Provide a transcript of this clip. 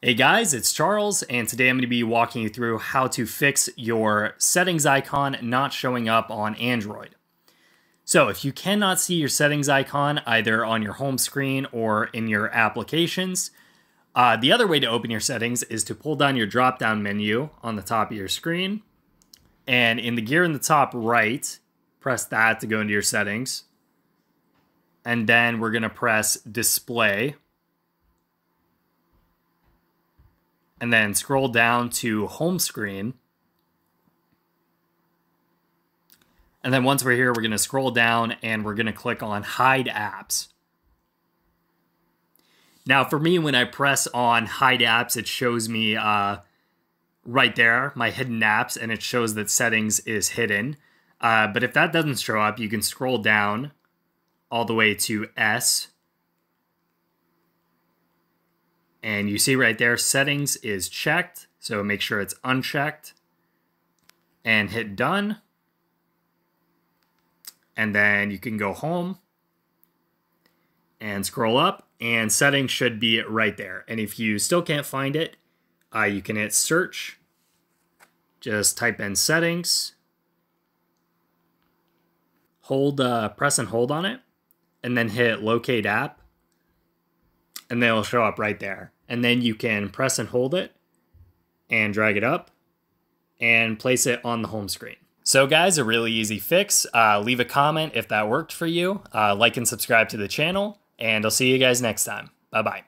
Hey guys, it's Charles, and today I'm going to be walking you through how to fix your settings icon not showing up on Android. So if you cannot see your settings icon either on your home screen or in your applications, uh, the other way to open your settings is to pull down your drop down menu on the top of your screen. And in the gear in the top right, press that to go into your settings. And then we're going to press display and then scroll down to home screen. And then once we're here, we're going to scroll down and we're going to click on hide apps. Now, for me, when I press on hide apps, it shows me uh, right there my hidden apps and it shows that settings is hidden. Uh, but if that doesn't show up, you can scroll down all the way to S And you see right there, settings is checked. So make sure it's unchecked and hit done. And then you can go home and scroll up and settings should be right there. And if you still can't find it, uh, you can hit search, just type in settings, hold, uh, press and hold on it, and then hit locate app and then it'll show up right there. And then you can press and hold it and drag it up and place it on the home screen. So guys, a really easy fix. Uh, leave a comment if that worked for you. Uh, like and subscribe to the channel, and I'll see you guys next time. Bye-bye.